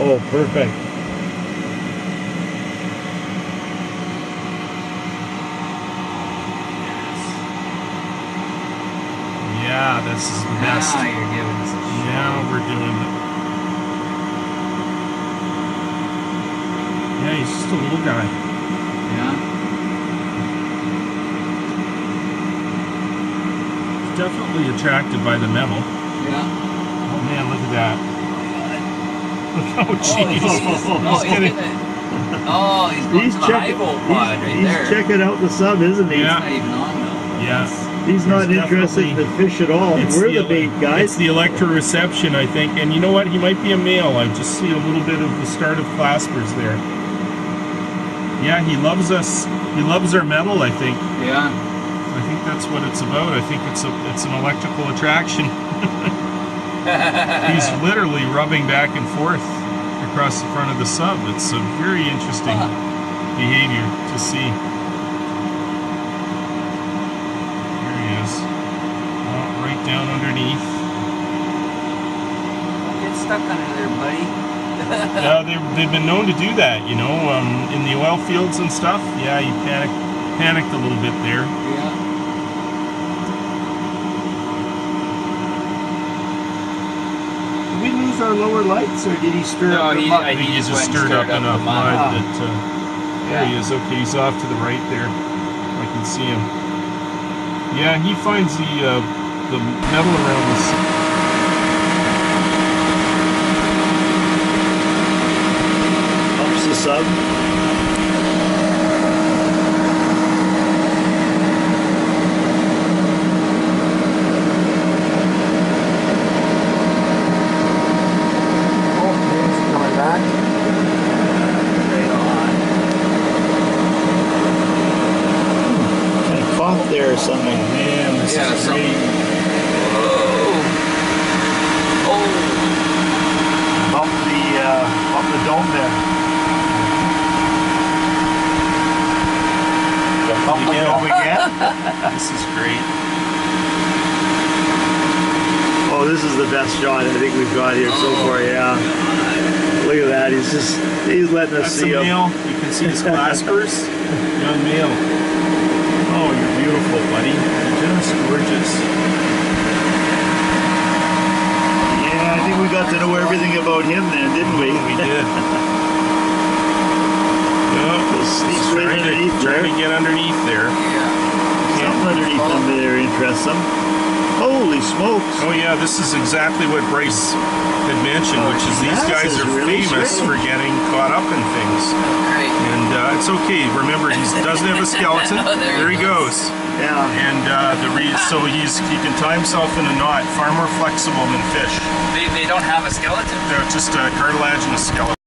Oh, perfect. Yeah, this is the best. Now you're giving us. Now we're doing it. Yeah, he's just a little guy. Yeah. He's definitely attracted by the metal. Yeah. Oh man, look at that. Look, oh jeez. Oh, He's he's getting- getting- Oh, he's going He's to the checking. high volt pod right he's, there. he's checking out the sub, isn't he? Yeah. It's not even on though. Yes. He's not He's interested in the fish at all. We're the, ele- bait It's guys. the electroreception, I think. And you know what? He might be a male. I just see a little bit of the start of claspers there. Yeah, he loves us. He loves our metal, I think. Yeah. I think that's what it's about. I think it's a it's an electrical attraction. He's literally rubbing back and forth across the front of the sub. It's a very interesting behavior to see. Here he is. Oh, right down underneath. Get stuck under there, buddy. Yeah, they've, they've been known to do that, you know, um, in the oil fields and stuff. Yeah, you panic, panicked a little bit there. Yeah. Did we lose our lower lights, or did he stir No, up the he- muck? I he just just went stirred up up enough the mud mud. that. Uh, there he is. Okay, he's off to the right there. I can see him. Yeah, he finds the uh, the metal around this. Pumps the sub. Oh, he's coming back. Right on. Kind of cough there or something. Man, this Yeah, is something- great. Oh. Oh. Bump the uh, bump the dome there. Bump the Again. dome again. This is great. Oh, this is the best shot I think we've got here so oh. far. Yeah. Look at that. He's just he's letting us That's see him. male. You can see his claspers. Young male. Oh, you're beautiful, buddy. You're just gorgeous. Yeah, I think we got to know everything about him then, didn't we? We did. Sneaks right trying to- underneath trying to get underneath. Underneath them there interests them. Holy smokes! Oh yeah, this is exactly what Bryce had mentioned, which is these guys is are really famous strange. for getting caught up in things. Great. And uh, it's okay. Remember, he doesn't have a skeleton. There he There he goes. goes. Yeah. And uh, the re- so he's he can tie himself in a knot, far more flexible than fish. They, they don't have a skeleton. They're just cartilage and a cartilaginous skeleton.